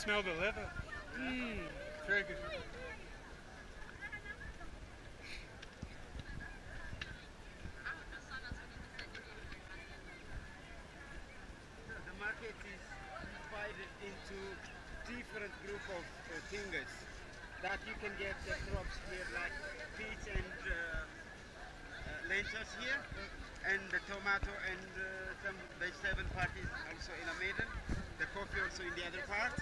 smell the leather. Mmm, very good. The market is divided into different group of uh, things that you can get the crops here like peas and uh, uh, lentils here and the tomato and uh, some vegetable part is also in the middle the coffee also in the other part